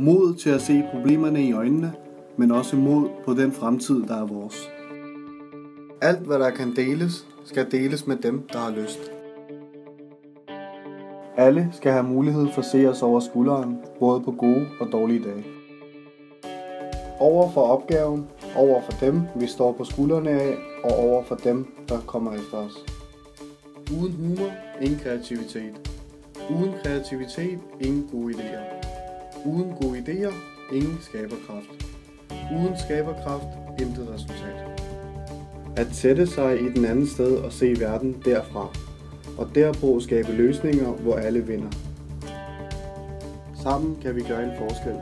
Mod til at se problemerne i øjnene, men også mod på den fremtid, der er vores. Alt, hvad der kan deles, skal deles med dem, der har lyst. Alle skal have mulighed for at se os over skulderen, både på gode og dårlige dage. Over for opgaven, over for dem, vi står på skuldrene af, og over for dem, der kommer efter os. Uden humor, ingen kreativitet. Uden kreativitet, ingen gode idéer. Uden gode idéer, ingen skaberkraft. Uden skaberkraft, intet resultat. At sætte sig i den anden sted og se verden derfra, og derpå skabe løsninger, hvor alle vinder. Sammen kan vi gøre en forskel.